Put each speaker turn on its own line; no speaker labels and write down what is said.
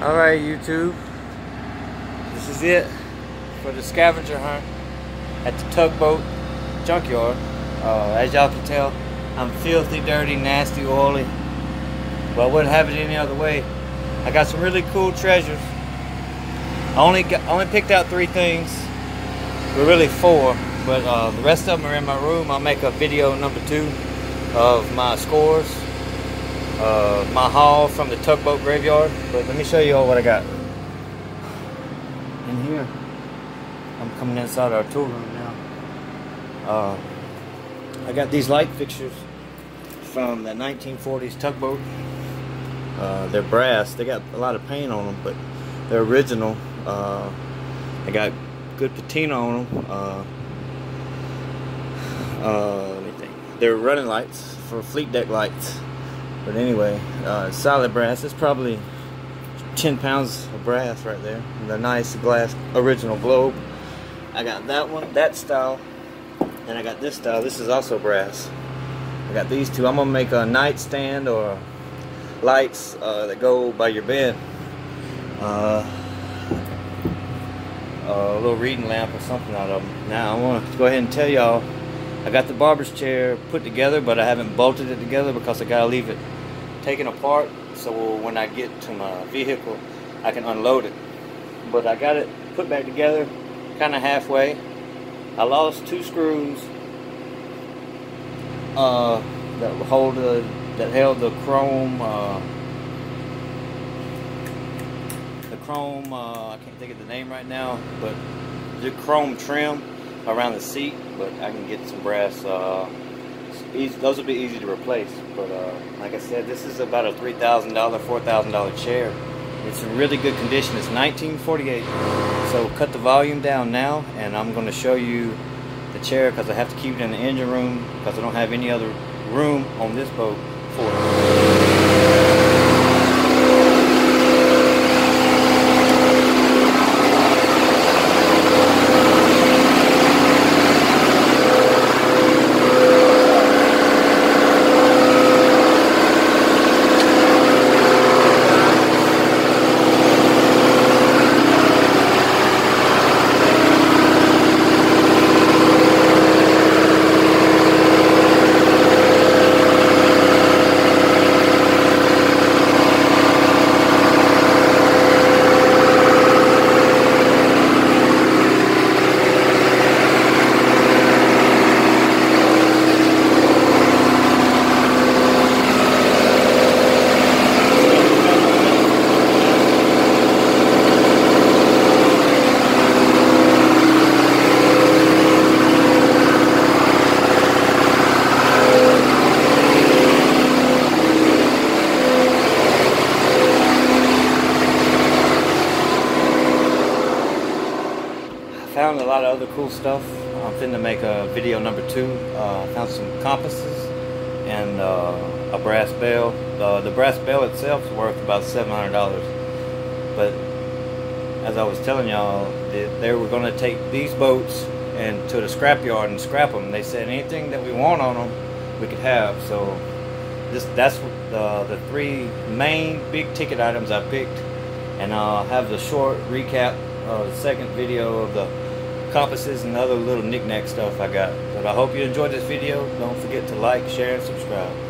Alright YouTube, this is it for the scavenger hunt at the tugboat junkyard. Uh, as y'all can tell, I'm filthy, dirty, nasty, oily, but I wouldn't have it any other way. I got some really cool treasures. I only got, only picked out three things, but really four, but uh, the rest of them are in my room. I'll make a video number two of my scores uh, my haul from the tugboat graveyard. But let me show you all what I got. In here, I'm coming inside our tool room now. Uh, I got these light fixtures from the 1940s tugboat. Uh, they're brass. They got a lot of paint on them, but they're original. Uh, they got good patina on them. Uh, uh, let me think. They're running lights for fleet deck lights. But anyway, uh, solid brass. It's probably 10 pounds of brass right there. The nice glass original globe. I got that one, that style, and I got this style. This is also brass. I got these two. I'm gonna make a nightstand or lights uh, that go by your bed. Uh, a little reading lamp or something out of them. Now I want to go ahead and tell y'all I got the barber's chair put together, but I haven't bolted it together because I gotta leave it taken apart so when I get to my vehicle, I can unload it. But I got it put back together kind of halfway. I lost two screws uh, that hold the, that held the chrome uh, the chrome uh, I can't think of the name right now, but the chrome trim around the seat, but I can get some brass. Uh, easy, those will be easy to replace. But uh, like I said, this is about a three thousand dollar, four thousand dollar chair. It's in really good condition. It's 1948. So cut the volume down now, and I'm going to show you the chair because I have to keep it in the engine room because I don't have any other room on this boat for it. Found a lot of other cool stuff. I'm finna make a video number two. Uh, found some compasses and uh, a brass bell. Uh, the brass bell itself is worth about $700. But as I was telling y'all, they, they were going to take these boats and to the scrapyard and scrap them. They said anything that we want on them, we could have. So this that's the, the three main big ticket items I picked. And I'll have the short recap uh, the second video of the compasses and other little knickknack stuff I got. But I hope you enjoyed this video. Don't forget to like, share, and subscribe.